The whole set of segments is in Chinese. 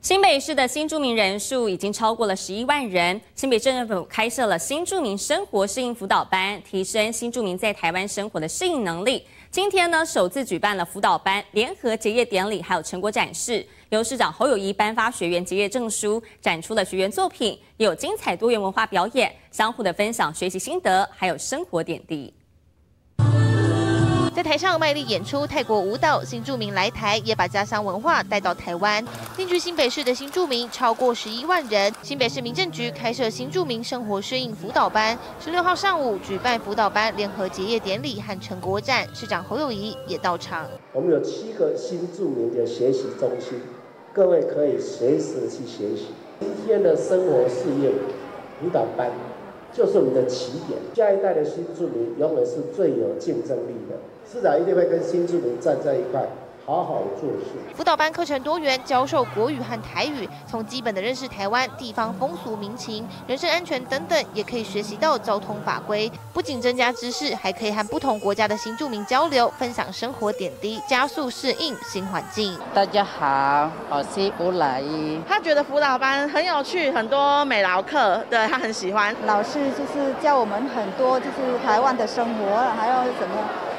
新北市的新住民人数已经超过了十一万人。新北市政府开设了新住民生活适应辅导班，提升新住民在台湾生活的适应能力。今天呢，首次举办了辅导班联合结业典礼，还有成果展示。由市长侯友谊颁发学员结业证书，展出了学员作品，有精彩多元文化表演，相互的分享学习心得，还有生活点滴。在台上卖力演出泰国舞蹈，新住民来台也把家乡文化带到台湾。定居新北市的新住民超过十一万人。新北市民政局开设新住民生活适应辅导班，十六号上午举办辅导班联合结业典礼和成果展，市长侯友谊也到场。我们有七个新住民的学习中心，各位可以随时去学习。今天的生活适应辅导班。就是我们的起点，下一代的新住民永远是最有竞争力的。市长一定会跟新住民站在一块。好好做事。辅导班课程多元，教授国语和台语，从基本的认识台湾地方风俗民情、人身安全等等，也可以学习到交通法规。不仅增加知识，还可以和不同国家的新住民交流，分享生活点滴，加速适应新环境。大家好，我是吴来一。他觉得辅导班很有趣，很多美劳课，对他很喜欢。老师就是教我们很多，就是台湾的生活，还有怎么。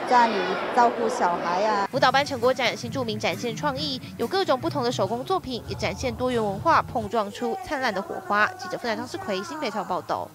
家里照顾小孩啊！辅导班成果展，新著名展现创意，有各种不同的手工作品，也展现多元文化，碰撞出灿烂的火花。记者傅南张世奎新北朝报道。